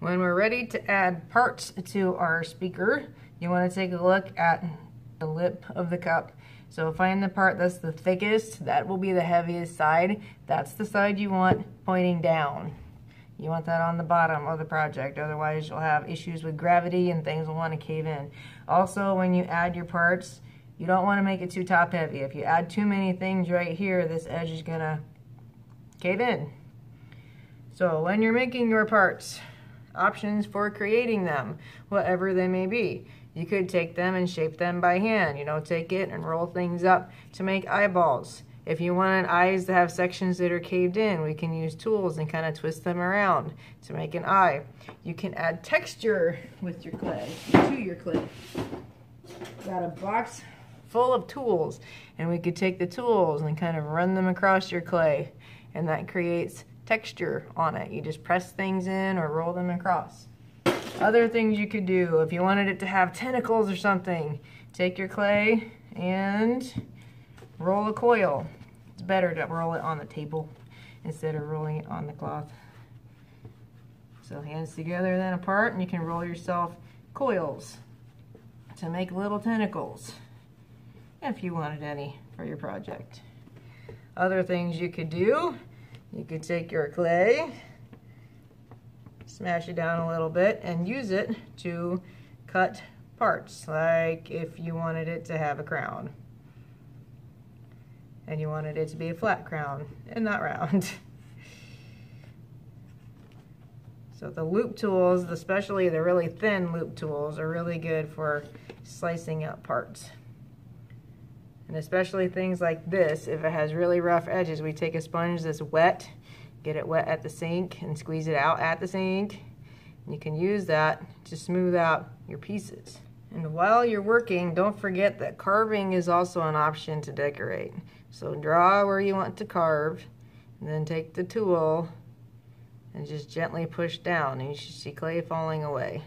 When we're ready to add parts to our speaker, you want to take a look at the lip of the cup. So find the part that's the thickest, that will be the heaviest side. That's the side you want pointing down. You want that on the bottom of the project, otherwise you'll have issues with gravity and things will want to cave in. Also, when you add your parts, you don't want to make it too top heavy. If you add too many things right here, this edge is going to cave in. So when you're making your parts, options for creating them, whatever they may be. You could take them and shape them by hand. You know, take it and roll things up to make eyeballs. If you wanted eyes to have sections that are caved in, we can use tools and kind of twist them around to make an eye. You can add texture with your clay, to your clay. Got a box full of tools, and we could take the tools and kind of run them across your clay, and that creates texture on it. You just press things in or roll them across. Other things you could do, if you wanted it to have tentacles or something, take your clay and roll a coil. It's better to roll it on the table instead of rolling it on the cloth. So hands together then apart and you can roll yourself coils to make little tentacles if you wanted any for your project. Other things you could do you could take your clay, smash it down a little bit, and use it to cut parts, like if you wanted it to have a crown. And you wanted it to be a flat crown and not round. so the loop tools, especially the really thin loop tools, are really good for slicing up parts. And especially things like this, if it has really rough edges, we take a sponge that's wet, get it wet at the sink and squeeze it out at the sink. And you can use that to smooth out your pieces. And while you're working, don't forget that carving is also an option to decorate. So draw where you want to carve, and then take the tool and just gently push down, and you should see clay falling away.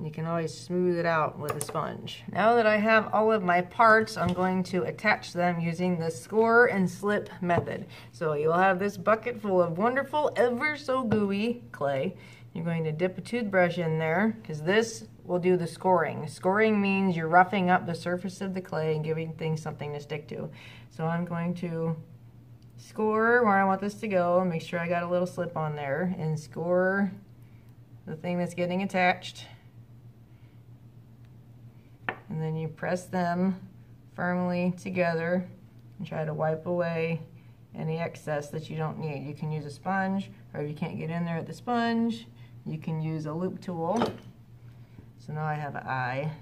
You can always smooth it out with a sponge. Now that I have all of my parts, I'm going to attach them using the score and slip method. So you'll have this bucket full of wonderful, ever so gooey clay. You're going to dip a toothbrush in there because this will do the scoring. Scoring means you're roughing up the surface of the clay and giving things something to stick to. So I'm going to score where I want this to go, and make sure I got a little slip on there, and score the thing that's getting attached and then you press them firmly together and try to wipe away any excess that you don't need. You can use a sponge, or if you can't get in there with the sponge, you can use a loop tool. So now I have an eye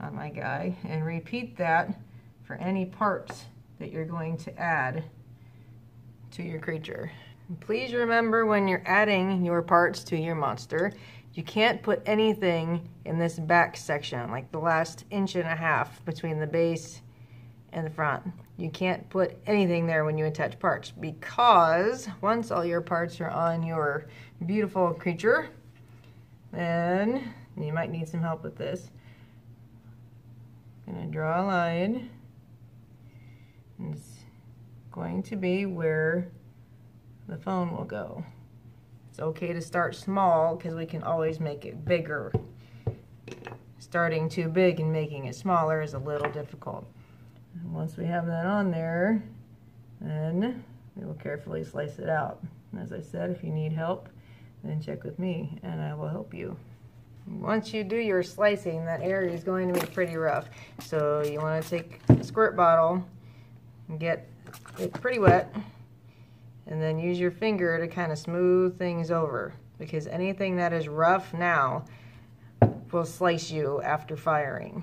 on my guy, and repeat that for any parts that you're going to add to your creature. Please remember when you're adding your parts to your monster, you can't put anything in this back section, like the last inch and a half between the base and the front. You can't put anything there when you attach parts because once all your parts are on your beautiful creature, then you might need some help with this. I'm gonna draw a line. It's going to be where the phone will go. It's okay to start small because we can always make it bigger. Starting too big and making it smaller is a little difficult. And once we have that on there, then we will carefully slice it out. And as I said, if you need help, then check with me and I will help you. Once you do your slicing, that area is going to be pretty rough. So you want to take a squirt bottle and get it pretty wet and then use your finger to kind of smooth things over because anything that is rough now will slice you after firing.